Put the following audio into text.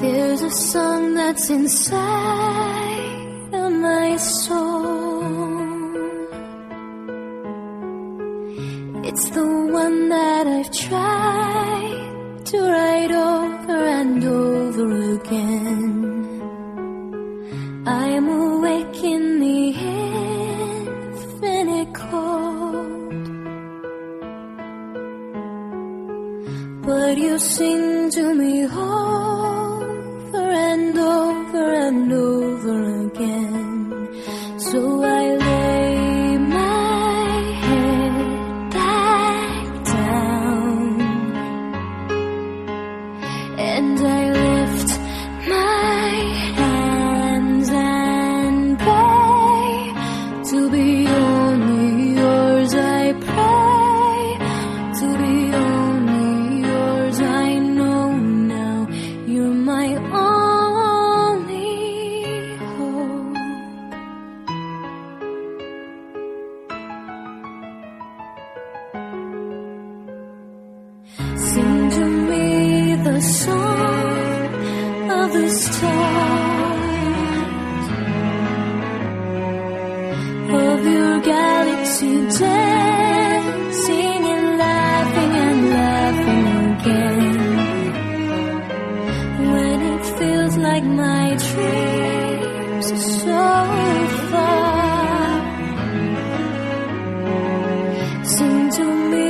There's a song that's inside of my soul. It's the one that I've tried to write over and over again. I'm awake in the infinite cold. But you sing to me over of the stars of your galaxy dance. like my dreams so far. seem to me.